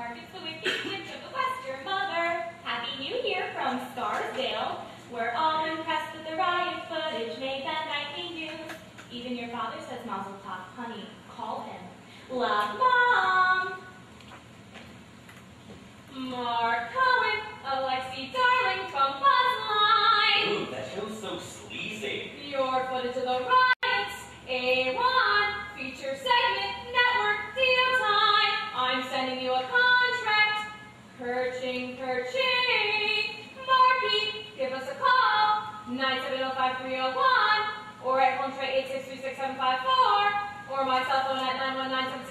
The wicked witch the West, your mother. Happy New Year from Scarsdale. We're all impressed with the riot footage made that night in use. Even your father says Mazel Tov, honey. Call him. Love, Mom. Mark Cohen, Alexi Darling from Buzzline. Ooh, that show's so sleazy. Your footage of the riots. Kerching, kerching. Marky, give us a call. 9705301 or at home tray 8636754 or my cell phone at 919